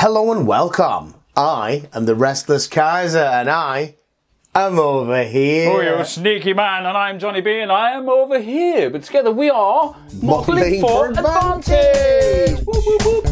Hello and welcome. I am the Restless Kaiser, and I am over here. Oh, you sneaky man, and I'm Jonny B, and I am over here. But together we are Modelling for Advantage. Whoop, whoop, whoop.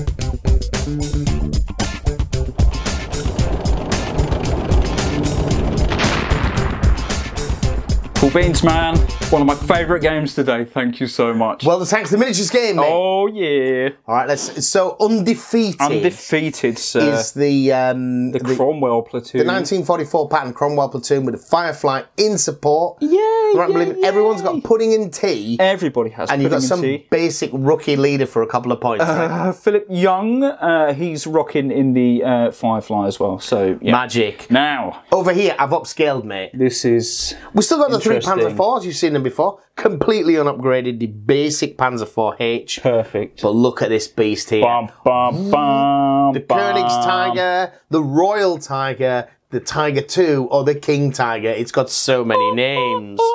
Cool beans, man. One of my favourite games today. Thank you so much. World of Tanks the Miniatures game, mate. oh yeah, All right, let's. So undefeated, undefeated, sir. is the um, the, Cromwell platoon. the 1944 pattern Cromwell platoon with a Firefly in support. Yeah. Right, yay, believe everyone's got pudding and tea, Everybody has. and you've got some tea. basic rookie leader for a couple of points. right? Uh, Philip Young, uh, he's rocking in the uh, Firefly as well. So yeah. Magic. Now Over here, I've upscaled, mate. this is We still got the three. Panzer fours. You've seen them before. Completely unupgraded, the basic Panzer 4H. perfect. But look at this beast here. Bum, bum, bum, the Koenig's Tiger, the Royal Tiger, the Tiger 2, or the King Tiger. It's got so many names.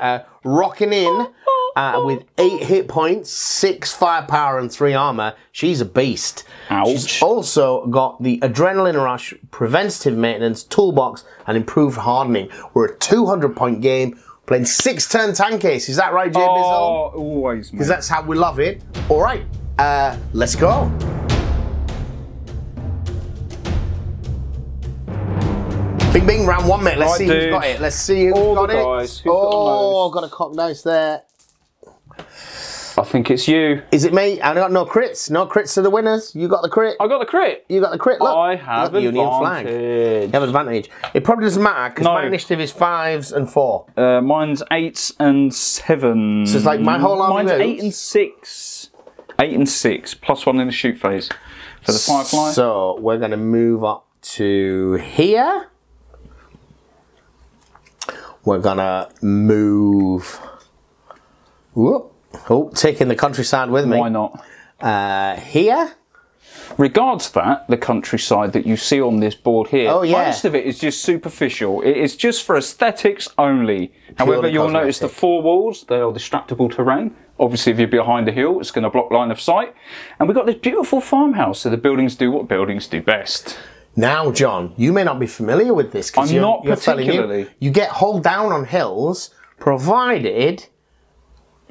Uh, rocking in uh, with 8 hit points, 6 firepower, and 3 armor. She's a beast. She's Ouch. also got the Adrenaline Rush, Preventative Maintenance, Toolbox, and Improved Hardening. We're a 200 point game, playing 6 turn tank ace. Is that right, Jay Bizzle? Oh, always, man. Because that's how we love it. All right, uh, let's go. Bing bing, round one, mate. Let's Right, see who's got it. Let's see who's All got the it. guys. Who's got oh, most? got a cock dice there. I think it's you. Is it me? I got no crits. No crits to the winners. You got the crit. I got the crit. You got the crit. Look, I have the Union flag. You have advantage. It probably doesn't matter because No. my initiative is fives and four. Uh, mine's eight and seven. So it's like my whole army Mine's moves. eight and six. Eight and six, plus one in the shoot phase for the Firefly. So we're going to move up to here. We're going to move. Whoop. Oh, taking the countryside with me. Why not? Uh, here. regards that, the countryside that you see on this board here, Oh, yeah. most of it is just superficial. It is just for aesthetics only. However, you'll notice the four walls, they are destructible terrain. Obviously, if you're behind a hill, it's going to block line of sight. And we've got this beautiful farmhouse, so the buildings do what buildings do best. Now, John, you may not be familiar with this because I'm you're, not you're particularly. You get hauled down on hills, provided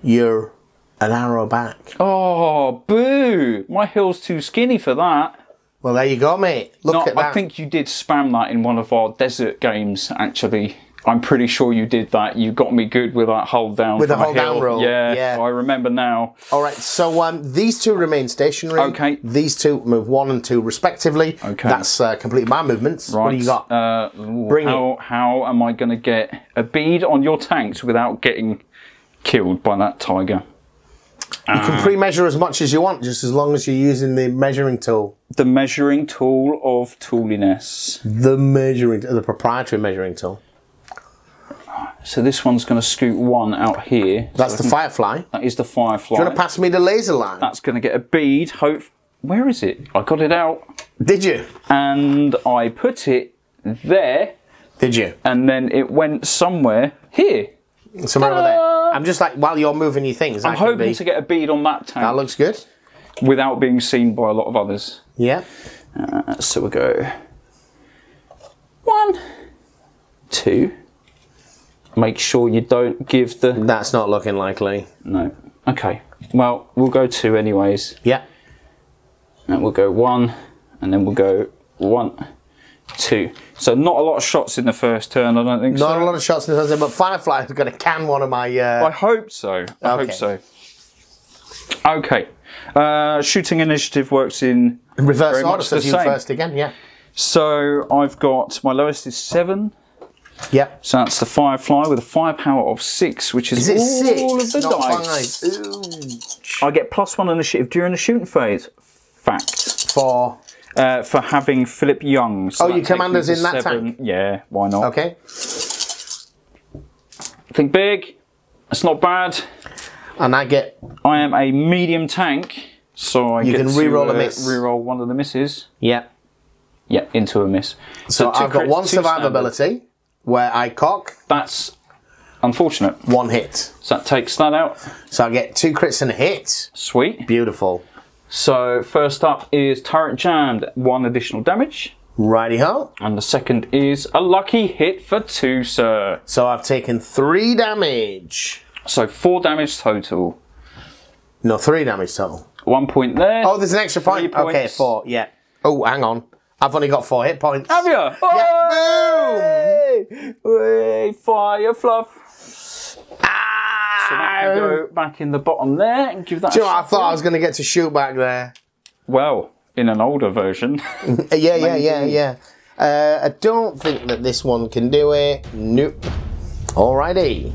you're an arrow back. Oh, boo! My hill's too skinny for that. Well, there you go, mate. Look at that. I think you did spam that in one of our desert games, actually. I'm pretty sure you did that. You got me good with that hold down. With the hold down roll, Yeah, yeah. I remember now. All right, so um, these two remain stationary. Okay. These two move one and two respectively. Okay. That's uh, completely my movements. Right. What do you got? Uh, ooh, Bring how, how am I going to get a bead on your tanks without getting killed by that tiger? you can uh, pre-measure as much as you want, just as long as you're using the measuring tool. The measuring tool of tooliness. The measuring, the proprietary measuring tool. So this one's going to scoot one out here. That's the firefly. That is the firefly. Do you want to pass me the laser line? That's going to get a bead. Hope. Where is it? I got it out Did you? and I put it there, Did you? and then it went somewhere here. Somewhere over there. I'm just like while you're moving your things. I'm hoping be- to get a bead on that tank That looks good. without being seen by a lot of others. Yeah. Uh, so we go one, two. Make sure you don't give the That's not looking likely. no. Okay. Well, we'll go two anyways. Yeah. And we'll go one, and then we'll go one, two. So not a lot of shots in the first turn. I don't think so. Not so. a lot of shots in the first, turn, but Firefly is going to can one of my. Uh... I hope so. I Okay. hope so. Okay. Uh, shooting initiative works in reverse very order, so the you first again. Yeah. So I've got my lowest is seven. Yep. So that's the Firefly with a firepower of six, which is, Is it six? all of the not dice. I get plus one initiative during the shooting phase. Fact. For Uh, for having Philip Young. So Oh, that your commander's in that seven. tank? Yeah, why not? okay. Think big. It's not bad. And I get I am a medium tank, so I You get can to re-roll a uh, miss. re-roll one of the misses. yeah. Yeah, into a miss. So two I've got crits, one two standard. survivability where I cock That's unfortunate. one hit. So that takes that out. So I get two crits and a hit. Sweet. Beautiful. So first up is turret jammed, one additional damage. Righty ho. And the second is a lucky hit for two, sir. So I've taken three damage. So four damage total. No, three damage total. One point there. Oh, there's an extra point. Three Okay, points. four. Yeah. Oh, hang on. I've only got four hit points. Have you? Yeah, oh! boom! Way, fire fluff. So that can Ah! go back in the bottom there and give that. Do you know what? I thought I was going to get to shoot back there. Well, in an older version. Yeah, yeah, yeah, yeah. Uh, I don't think that this one can do it. Nope. Alrighty.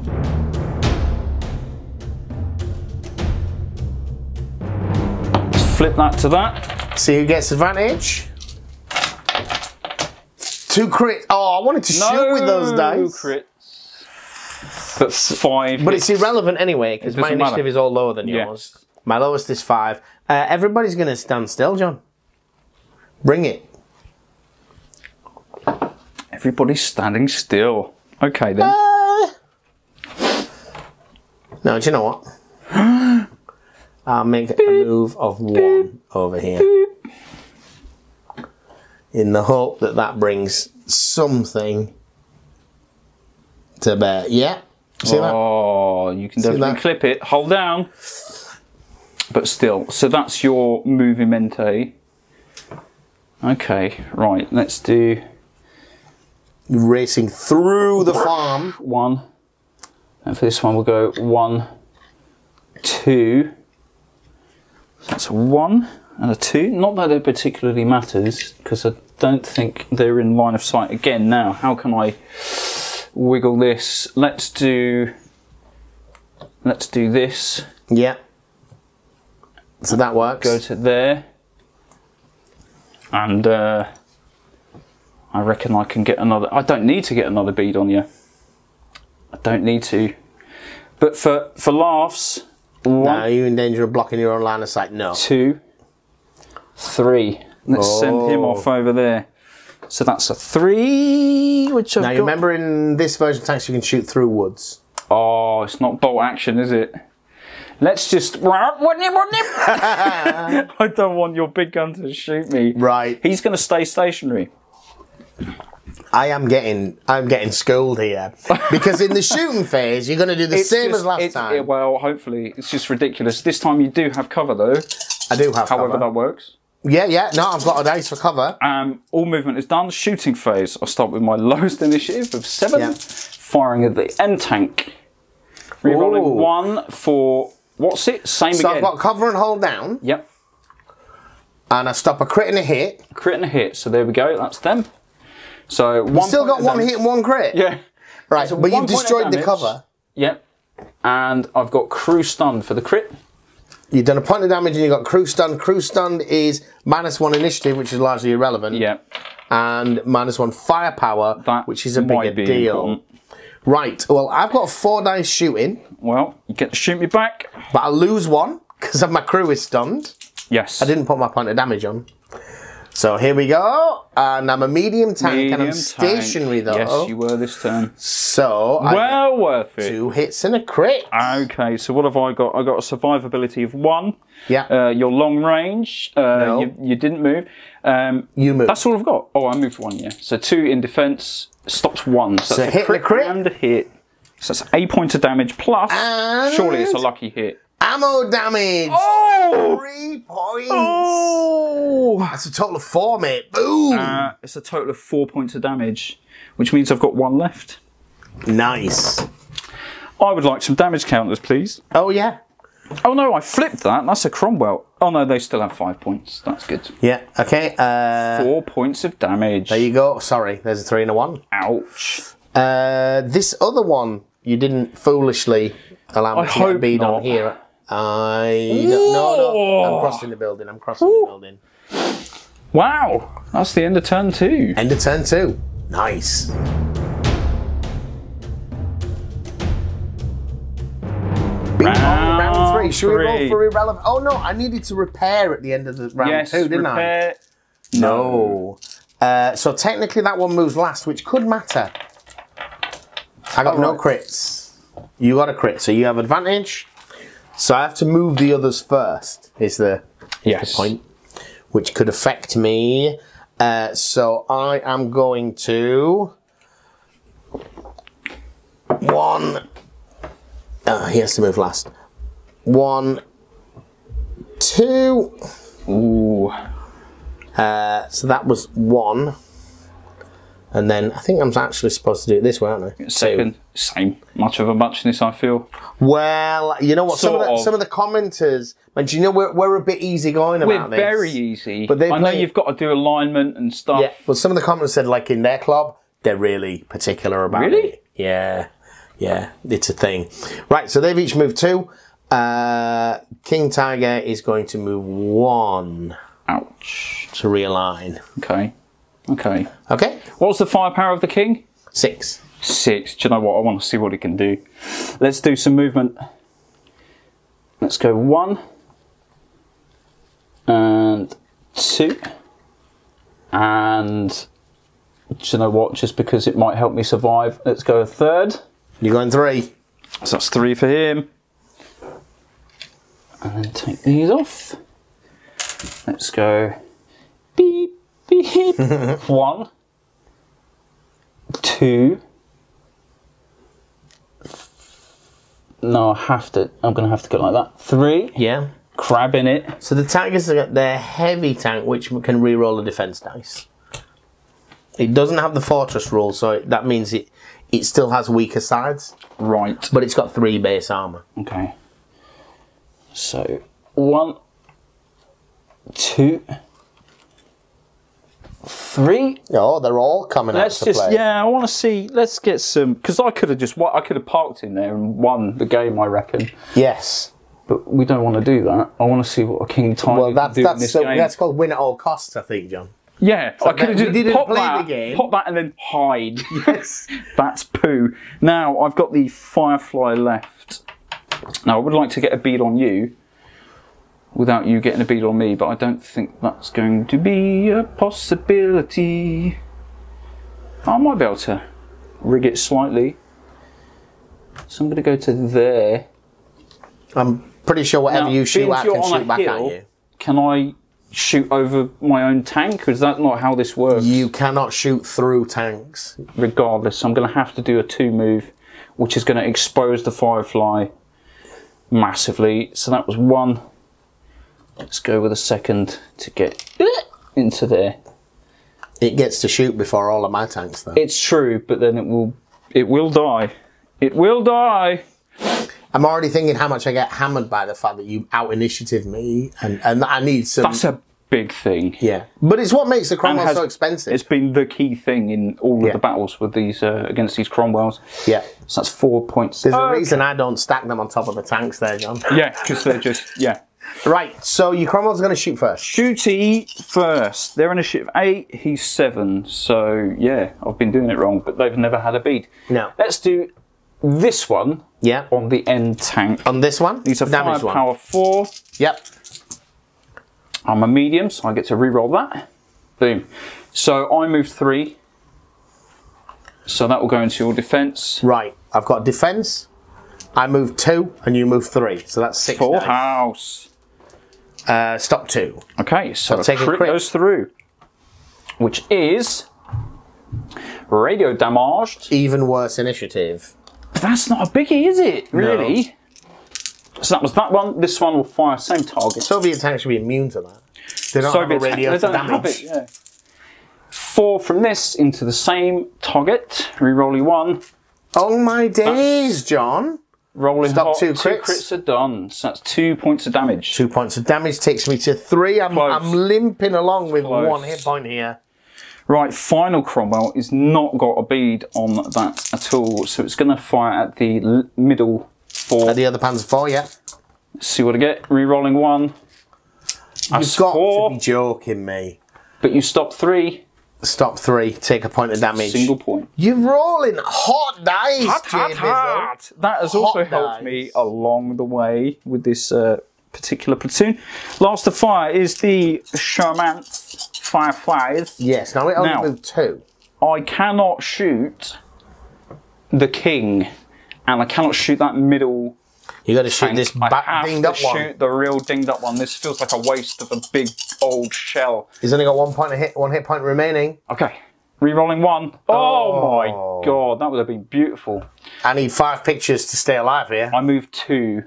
Flip that to that. See who gets advantage. Two crit. Oh, I wanted to shoot with those dice. crits. But five. But it's irrelevant anyway because my initiative matter. is all lower than Yeah. yours. My lowest is five. Uh, everybody's going to stand still, John. Bring it. Everybody's standing still. Okay then. Uh, no, do you know what? I'll make a move of one over here. In the hope that that brings something to bear. Yeah. See that? Oh, you can definitely that? clip it. Hold down. But still, so that's your movimente. Okay, right. Let's do Racing through the farm. one, and for this one we'll go one, two. So that's a one and a two. Not that it particularly matters because I don't think they're in line of sight again. Now, how can I wiggle this? Let's do. Let's do this. Yeah. So that works. go to there and uh, I reckon I can get another I don't need to get another bead on you I don't need to but for for laughs one Are you in danger of blocking your own line of sight? No. two three let's send him Oh. off over there so that's a three which I've Now you got remember in this version of tanks you can shoot through woods. oh it's not bolt action is it let's just I don't want your big gun to shoot me Right. He's going to stay stationary. I am getting I'm getting schooled here. Because in the shooting phase you're gonna do the same just- as last it's- time. yeah, well, hopefully, it's just ridiculous. This time you do have cover though. I do have However, cover. that works. Yeah, yeah, no, I've got a dice for cover. Um, all movement is done. Shooting phase. I'll start with my lowest initiative of seven. Yeah. Firing at the end tank. Rerolling Ooh. one for what's it? Same So again. I've got cover and hold down, Yep. and I stop a crit and a hit. Crit and a hit. So there we go. That's them. So one Still got one hit and one crit. Yeah. Right, So but you've destroyed the cover. Yep. And I've got crew stun for the crit. You've done a point of damage and you've got crew stunned. Crew stunned is minus one initiative, which is largely irrelevant. Yep. And minus one firepower, That which is a bigger deal. important. Right, well, I've got four dice shooting, Well, you get to shoot me back. but I lose one because of my crew is stunned. Yes. I didn't put my point of damage on. So here we go. And I'm a medium tank and I'm stationary tank. though. Yes, you were this turn. So I Well worth it. two hits and a crit. Okay, so what have I got? I got a survivability of one. Yeah. Uh, your long range. Uh, No. you, you didn't move. Um, you move. that's all I've got. Oh, I moved one. Yeah. So two in defence. Stops one. So, So that's a hit and a crit, crit. and a hit. So that's a point of damage plus. And- Surely it's a lucky hit. Ammo damage. Oh! Three points. Oh! That's a total of four, mate. Boom. Uh, it's a total of four points of damage, which means I've got one left. nice. I would like some damage counters, please. Oh yeah. Oh no, I flipped that. That's a Cromwell. Oh no, they still have five points. That's good. Yeah. Okay. Uh, Four points of damage. there you go. Sorry, there's a three and a one. Ouch. Uh, this other one, you didn't foolishly allow me I to get hope bead not. on here. I no, no. I'm crossing the building. I'm crossing the building. Wow, that's the end of turn two. End of turn two. Nice. Bong, round three. Should we roll for irrelevant? Oh no, I needed to repair at the end of the round Yes, two, didn't I? repair. No. Uh, so technically that one moves last, which could matter. I got no Alright. crits. You got a crit, so you have advantage. So I have to move the others first. Is the Yes. point, which could affect me. Uh, so I am going to one. Uh, he has to move last. One, two. Ooh. Uh, so that was one. And then I think I'm actually supposed to do it this way, aren't I? Second, same. Much of a muchness, I feel. Well, you know what? Some of, the, of. some of the commenters, man, do you know we're, we're a bit easygoing We're about this? very easy. But they I know play- you've got to do alignment and stuff. Yeah, but some of the comments said, like in their club, they're really particular about Really? it. Yeah, yeah, it's a thing. Right, so they've each moved two. Uh, King Tiger is going to move one Ouch. to realign. Okay. Okay. Okay, What's the firepower of the king? six. Six. Do you know what? I want to see what he can do. Let's do some movement. Let's go one and two. And do you know what? Just because it might help me survive, let's go a third. You're going three. So that's three for him. And then take these off. Let's go. One, two. No, I have to. I'm going to have to go like that. Three. Yeah. Crab in it. So the Tigers have got their heavy tank, which can re-roll a defense dice. It doesn't have the fortress rule, so that means it it still has weaker sides, Right. but it's got three base armor. Okay. So one, two, three. Oh, they're all coming Let's out to just play. yeah. I want to see. Let's get some because I could have just I could have parked in there and won the game. I reckon, Yes. but we don't want to do that. I want to see what a King Tiger Well, can that's in that's this so, game. that's called win at all costs, I think, John. yeah, I could have just didn't pop play that, the game. pop that, and then hide. Yes. That's poo. Now I've got the Firefly left. Now I would like to get a bead on you without you getting a bead on me, but I don't think that's going to be a possibility. I might be able to rig it slightly. So I'm going to go to there. I'm pretty sure whatever Now, you shoot at can shoot back at you. Can I shoot over my own tank? Or is that not how this works? You cannot shoot through tanks. regardless. so I'm going to have to do a two move, which is going to expose the Firefly massively. So that was one. Let's go with a second to get into there. It gets to shoot before all of my tanks, though. It's true, but then it will it will die. It will die. I'm already thinking how much I get hammered by the fact that you out initiative me, and, and I need some. That's a big thing. yeah, but it's what makes the Cromwell has- so expensive. It's been the key thing in all Yeah. of the battles with these uh, against these Cromwells. yeah, So that's four points. there's Oh, a reason I don't stack them on top of the tanks, there, John. Yeah, because they're just yeah. Right, so your Cromwell's going to shoot first. Shooty first. They're in a ship of eight. He's seven. So yeah, I've been doing it wrong, but they've never had a bead. No. Let's do this one Yeah, on the end tank. on this one, These are damage one. firepower four. Yep, I'm a medium, so I get to re-roll that. Boom. So I move three. So that will go into your defence. right. I've got defense. I move two, and you move three, so that's six. Full dice. house. Uh, stop two. Okay, so take a a crit, crit. goes through, which is radio damaged. Even worse initiative. That's not a biggie, is it? Really? So that was that one. This one will fire same target. Soviet tanks should be immune to that. They don't Soviet have a radio they to don't have damage. it. Yeah. Four from this into the same target. Rerolly one. Oh my days, John. Rolling Stop hot. two Two crits. crits are done. So that's two points of damage. Two points of damage takes me to three. I'm, I'm limping along with Close. one hit point here. Right, final Cromwell is not got a bead on that at all, so it's going to fire at the middle four. At the other Panzer four, yeah. See what I get. Rerolling one. You've got to be joking me. but you stop three. Stop three, take a point of damage. Single point. You're rolling hot dice, Jay Bizzle. That has Hot also helped me along the way with this uh, particular platoon. Last to fire is the Charmant Fireflies. Yes, now we only Now- move two. I cannot shoot the king, and I cannot shoot that middle You got to shoot this back dinged to up one. shoot the real dinged up one. This feels like a waste of a big old shell. He's only got one point of hit, one hit point remaining. Okay, re-rolling one. Oh, Oh. my god, that would have been beautiful. I need five pictures to stay alive here. I move two,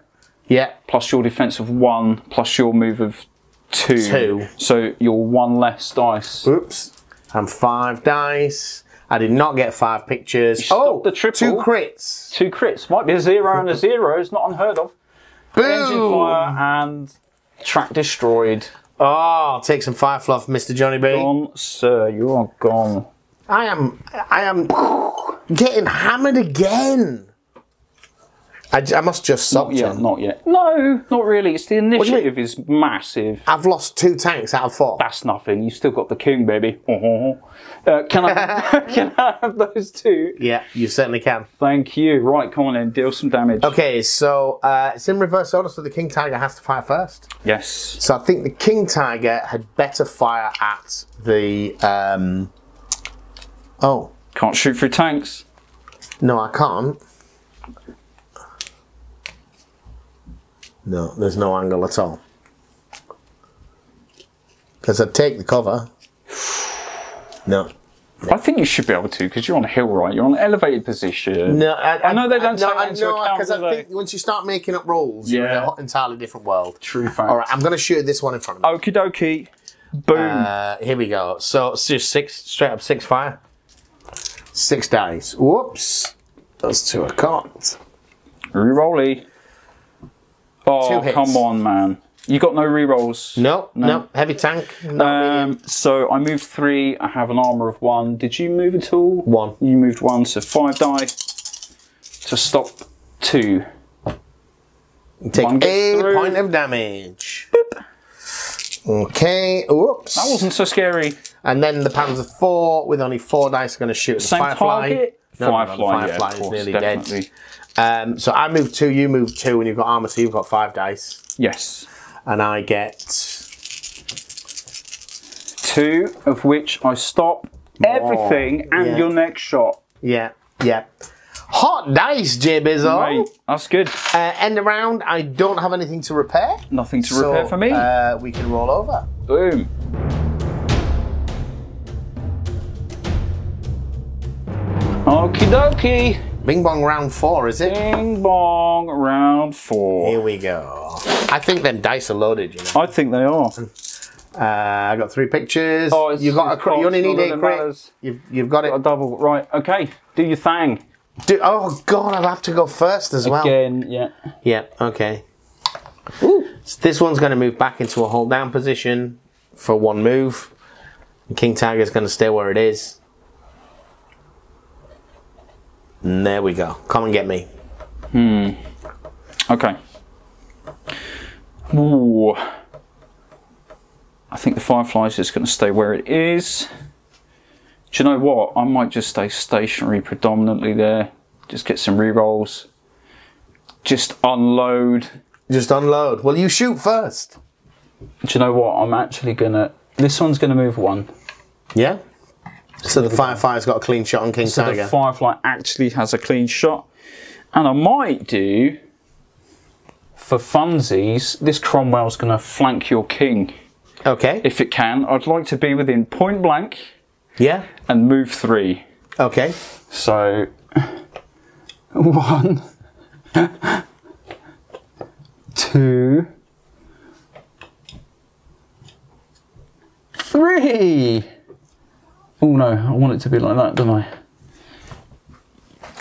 Yeah. plus your defense of one, plus your move of two. Two. So you're one less dice. Oops. And five dice. I did not get five pictures. Oh, the triple. two crits. Two crits. Might be a zero and a zero. It's not unheard of. Engine Boom. fire and track destroyed. Oh, take some fire fluff, Mr. Jonny B. Gone, sir. You are gone. I am, I am getting hammered again. I, j- I must just stop. Not yet. John. Not yet. No, not really. It's the do you mean? initiative is massive. I've lost two tanks out of four. That's nothing. You've still got the king, baby. Uh, can I can I have those two? Yeah, you certainly can. Thank you. Right, come on then. Deal some damage. Okay, so uh, it's in reverse order, so the King Tiger has to fire first. Yes. So I think the King Tiger had better fire at the. Um... Oh, Can't shoot through tanks. no, I can't. No, there's no angle at all. Because I'd take the cover. No. I think you should be able to because you're on a hill, right? You're on an elevated position. No, I, I know they don't no, take that I- into no, account, because I they? think once you start making up rules, you're in Yeah. an entirely different world. True fact. All right, I'm going to shoot this one in front of me. Okie dokie. Boom. Uh, here we go. So it's just six, straight up six fire. Six dice. Whoops. Those two are caught. Rerolly. Oh, Two hits. come on, man. You got no rerolls. No, no, heavy tank. Not. Um, so I moved three. I have an armor of one. Did you move at all? One. You moved one, so five die to stop two. Take one a through. point of damage. Boop. Okay. Oops. That wasn't so scary. And then the Panzer four with only four dice are going to shoot the Same firefly. target. No, no, no, the Firefly, yeah, firefly is course, nearly definitely. dead. Um, so I move two, you move two, and you've got armor two. You've got five dice, Yes. and I get Two of which I stop everything and yeah. your next shot. yeah, yeah. Hot dice, J Bizzo. Mate, that's good. Uh, end of round. I don't have anything to repair. Nothing to so, repair for me. Uh, we can roll over. Boom. Okie dokie. Bing bong round four, is it? Bing bong, round four. Here we go. I think them dice are loaded. You know. I think they are. Uh, I got three pictures. Oh, you got a crit. You only need eight that it crit. You've, you've got it. A double. Right, okay. Do your thing. Do- oh God, I'll have to go first as well. Again, yeah. Yeah. Okay. So this one's going to move back into a hold down position for one move. King Tiger's going to stay where it is. And there we go. Come and get me. Hmm. Okay. Ooh. I think the firefly's just going to stay where it is. Do you know what? I might just stay stationary predominantly there. Just get some re-rolls. Just unload. Just unload. Well, you shoot first. Do you know what? I'm actually going to... This one's going to move one. Yeah. So the firefire's got a clean shot on King So Tiger. the firefly actually has a clean shot. And I might do... For funsies, this Cromwell's going to flank your king. okay. if it can. I'd like to be within point blank yeah. and move three. Okay. So one, two, three. Oh no, I want it to be like that, don't I?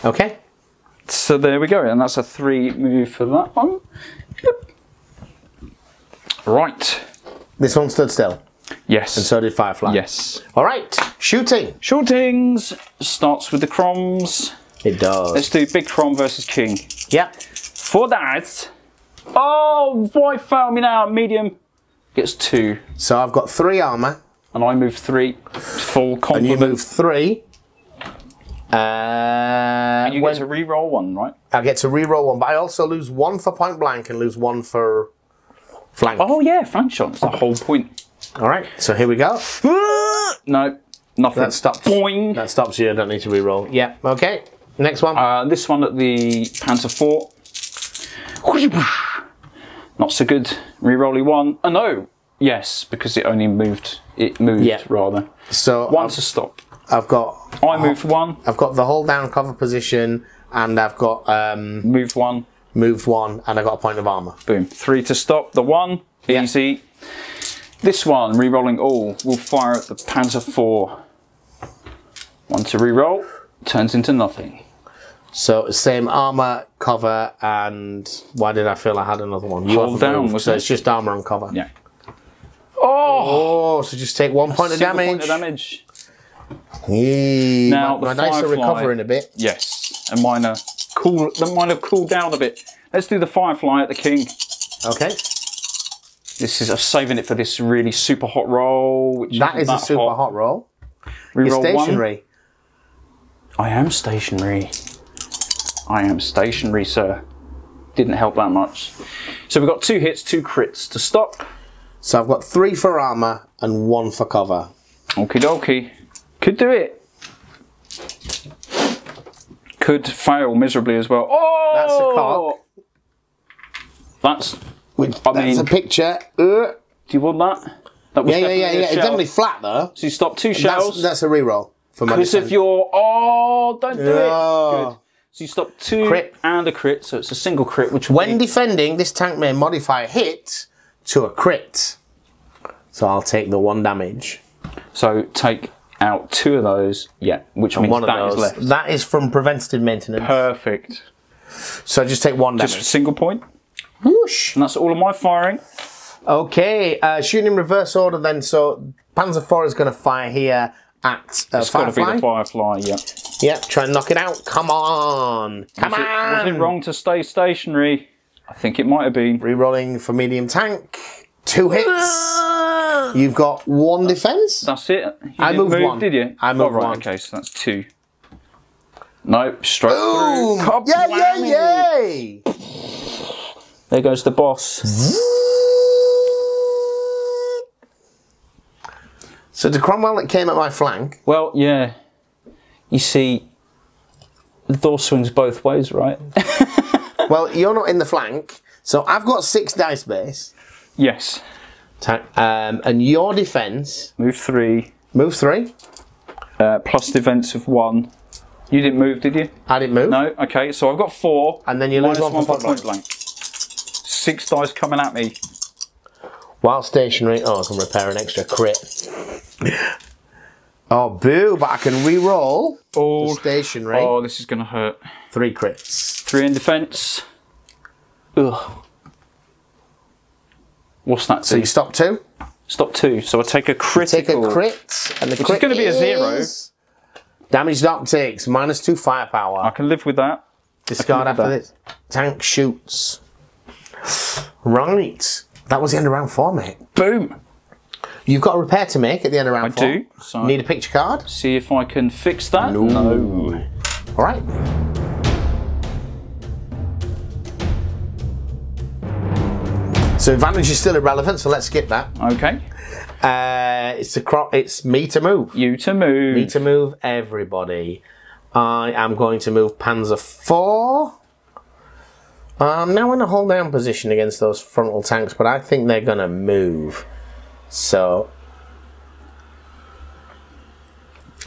Okay. So there we go, and that's a three move for that one. Yep. Right. This one stood still. Yes. And so did Firefly. yes. All right. Shooting. Shootings starts with the Croms. It does. Let's do Big Crom versus King. yeah. For that, oh, why fail me now? Medium gets two, So I've got three armor, and I move three. Full and complement. you move three. Uh, You when- get to re-roll one, right? I get to re-roll one, but I also lose one for point blank and lose one for flank. Oh yeah, flank shot. That's the whole point. All right. So here we go. No, nothing. That stops. Boing. That stops you. I don't need to re-roll. Yeah. Okay. Next one. Uh, this one at the Panzer four. Not so good. Rerolly one. Oh no. Yes, because it only moved. It moved Yeah. rather. So One I've, to stop. I've got I moved one. I've got the hold down cover position, and I've got um, Moved one. moved one, and I've got a point of armor. Boom. Three to stop. The one. Yeah. Easy. This one, re-rolling all, will fire at the Panzer IV. One to re-roll. Turns into nothing. So same armor, cover, and why did I feel I had another one? You Hold haven't down, moved, wasn't so it? it's just armor and cover. Yeah. Oh! Oh, so just take one point of damage. point of damage. Yee, Now, my, the my dice are recovering a bit. Yes. And mine are cool. The mine have cooled down a bit. Let's do the Firefly at the King. Okay, This is I'm saving it for this really super hot roll. Which that is a super hot, roll. You're Reroll one. stationary. I am stationary. I am stationary, sir. Didn't help that much. So we've got two hits, two crits to stop. So I've got three for armor and one for cover. Okie dokie. Could do it. Could fail miserably as well. Oh! That's a cock. That's. Which, I that's mean- a picture. Uh, Do you want that? That was yeah, yeah, yeah, yeah. It's definitely flat though. So you stop two That's, shells. that's a reroll for my Because if you're Oh, don't do it. Good. So you stop two Crit. and a crit, so it's a single crit, which When be defending, this tank may modify a hit to a crit. So I'll take the one damage. So take out two of those, yeah, which means One of that is those. left. That is from preventative maintenance. Perfect. So I just take one Just a single point, Whoosh. and that's all of my firing. Okay, uh, shooting in reverse order then. So Panzer IV is going to fire here at uh, It's got to be the firefly, yeah. Yeah, try and knock it out. Come on. Come Was it, was on. it wrong to stay stationary? I think it might have been. Rerolling for medium tank. Two hits. You've got one defense. That's it. You I didn't moved move, one. Did you? I moved oh, right, one. Okay, so that's two. Nope, straight Boom. through. Yeah, yeah, Kablammy. yay. There goes the boss. So to Cromwell that came at my flank. Well, yeah. You see, the door swings both ways, right? Well, you're not in the flank. So I've got six dice base. yes. Ta- Um, and your defense, Move three, move three. uh, plus defense of one. You didn't move, did you? I didn't move. No. Okay, so I've got four. And then you lose minus one for one for point point blank. Six dice coming at me. While stationary. Oh, I can repair an extra crit. Oh, boo. But I can re-roll Oh, stationary. oh, this is gonna hurt. Three crits. Three in defense. Ugh. What's that? So you stop two. Stop two. So I take a critical. Take a crit. And the is crit gonna be a zero. Damaged optics minus two firepower. I can live with that. Discard after this. Tank shoots. Right. That was the end of round four, mate. Boom. You've got a repair to make at the end of round I four. do. So Need a picture card? see if I can fix that. No. All right. So advantage is still irrelevant, so let's skip that. Okay. Uh, it's a cro- It's me to move. You to move. Me to move everybody. I am going to move Panzer four. I'm now in a hold down position against those frontal tanks, but I think they're going to move. So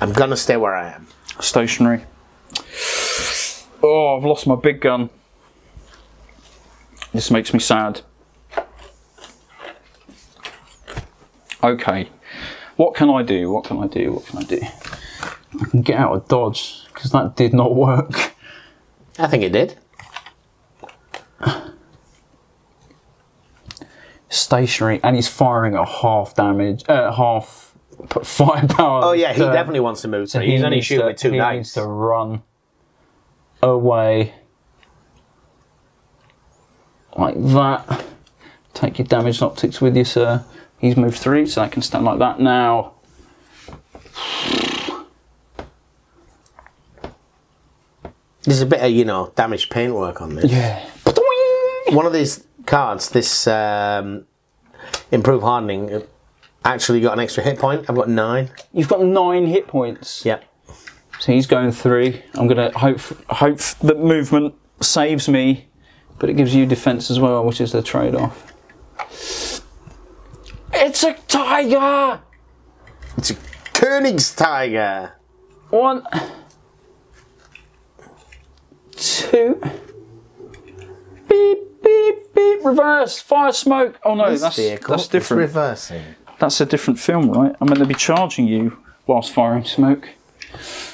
I'm going to stay where I am. Stationary. Oh, I've lost my big gun. This makes me sad. Okay. What can I do? What can I do? What can I do? I can get out of dodge because that did not work. I think it did. Stationary, and he's firing at half damage, uh, half firepower. Oh yeah, he So- definitely wants to move. So he he's only shooting to- with two he dice. needs to run away like that. Take your damaged optics with you, sir. He's moved three, so I can stand like that now. There's a bit of you know damaged paintwork on this. Yeah. One of these cards, this um, improve hardening, actually got an extra hit point. I've got nine. You've got nine hit points. Yep. So he's going three. I'm gonna hope hope that movement saves me but it gives you defense as well, which is the trade off. It's a tiger! It's a Königstiger. One, two, beep, beep, beep, reverse, fire smoke. Oh no, This that's, vehicle that's different. reversing. That's a different film, right? I'm going to be charging you whilst firing smoke.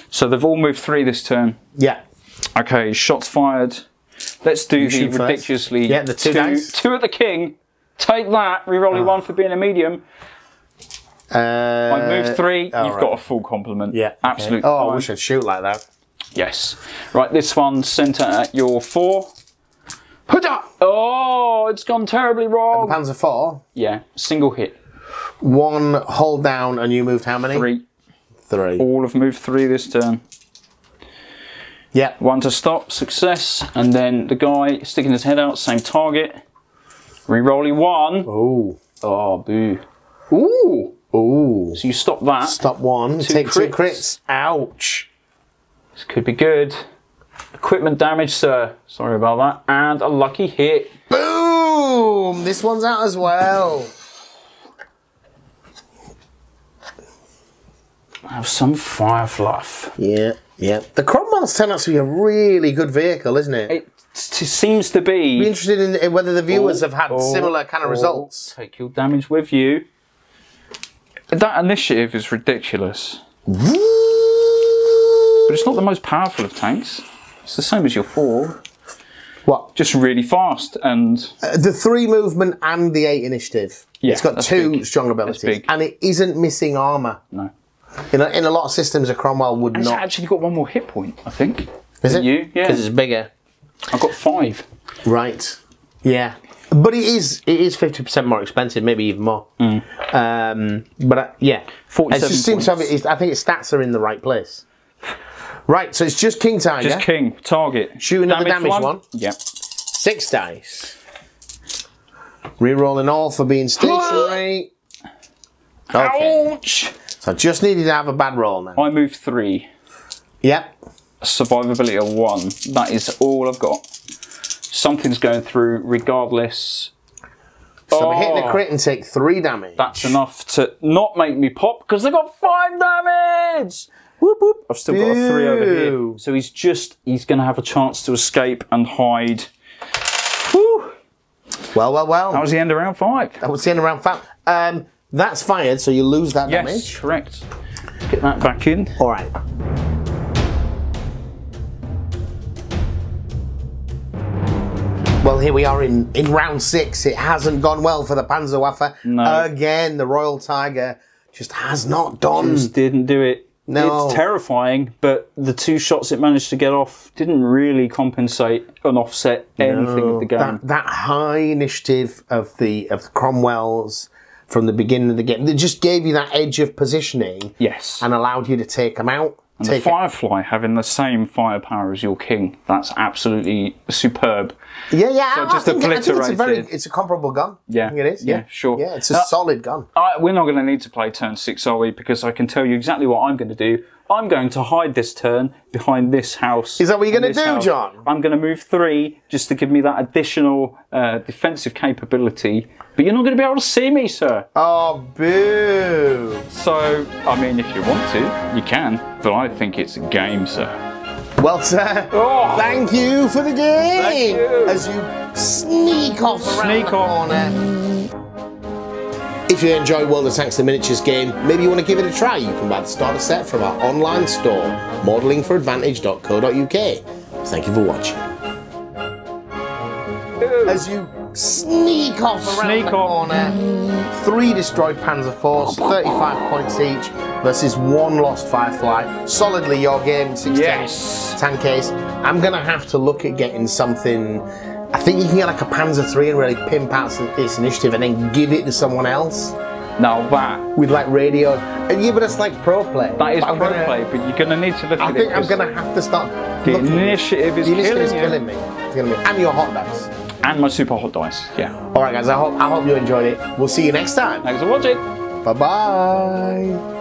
So they've all moved three this turn. Yeah. Okay, shots fired. Let's do the shoot first. ridiculously Yeah, the two dice. two at the king. Take that, re-rolling one for being a medium. Uh, I move three. You've right. got a full complement. Yeah. okay. absolutely. Oh, I fine. wish I'd shoot like that. Yes. Right, this one centre at your four. Huda! Oh, it's gone terribly wrong. Panzer four. Yeah, single hit. One hold down, and you moved how many? Three. Three. All have moved three this turn. Yeah. One to stop, success, and then the guy sticking his head out, same target. Re-rolling one. Ooh. Oh, boo. Ooh. Ooh. So you stop that. Stop one. take two crits. crits. Ouch. This could be good. Equipment damage, sir. Sorry about that. And a lucky hit. Boom! This one's out as well. Have some fire fluff. Yeah. Yeah. The Cromwell's turned out to be a really good vehicle, isn't it? It seems to Be be. interested in, in whether the viewers Oh, have had oh, similar kind of oh. results. Take your damage with you. That initiative is ridiculous. But it's not the most powerful of tanks. It's the same as your four, What? just really fast and Uh, the three movement and the eight initiative. Yeah, it's got that's two big. strong abilities, big. and it isn't missing armor. no. In a, in a lot of systems, a Cromwell would It's not. actually got one more hit point, I think. Is than it? You? Yeah. Because it's bigger. I've got five. Right. Yeah. But it is it is fifty percent more expensive, maybe even more. Um, but uh, yeah, it just seems to have. It, I think its stats are in the right place. Right, so it's just King Tiger. Just king, target. Shooting at the damage one. Yep. Six dice. Rerolling all for being stationary. Okay. Ouch! So I just needed to have a bad roll now. I move three. Yep. Survivability of one. That is all I've got. Something's going through regardless. So we're hitting a Oh. crit and take three damage. That's enough to not make me pop because they've got five damage. Whoop whoop. I've still got a three over here. So he's just he's gonna have a chance to escape and hide. Well, well, well. That was the end of round five. That was the end of round five. Um, that's fired, so you lose that Yes, damage. correct. Get that back in. All right. Well, here we are in, in round six. It hasn't gone well for the Panzerwaffe. No. Again, the Royal Tiger just has not done. Just didn't do it. No. It's terrifying, but the two shots it managed to get off didn't really compensate and offset anything of the game. That, that high initiative of the of the Cromwells from the beginning of the game, they just gave you that edge of positioning yes. and allowed you to take them out. And take the Firefly having the same firepower as your king. That's absolutely superb. Yeah, yeah. So I just think, I think it's a very, it's a comparable gun. Yeah. It is. Yeah, Yeah, sure. Yeah, it's a Uh, solid gun. I, we're not going to need to play turn six, are we? Because I can tell you exactly what I'm going to do. I'm going to hide this turn behind this house. Is that what you're gonna do, house. John? I'm going to move three just to give me that additional uh, defensive capability. But you're not going to be able to see me, sir. Oh, boo! So, I mean, if you want to, you can. But I think it's a game, sir. Well, sir, Oh. thank you for the game you. as you sneak off around Sneak the off. corner. If you enjoy World of Tanks the Miniatures game, maybe you want to give it a try. You can buy the starter set from our online store, modellingforadvantage.co.uk. Thank you for watching. As you sneak off around Sneak the off. corner, three destroyed Panzer fours, 35 points each, versus one lost Firefly. Solidly your game, 16 Yes. tank case. I'm gonna have to look at getting something. I think you can get like a Panzer 3 and really pimp out its initiative and then give it to someone else Now that with like radio. And yeah, but it's like pro play. that is pro gonna- play, but you're going to need to look at I at think it. I'm gonna have to start. The initiative is the initiative is killing you. killing me. It's gonna be, and your hot dice. And my super hot dice. Yeah. All right, guys. I hope I hope you enjoyed it. We'll see you next time. Thanks for watching. Bye bye.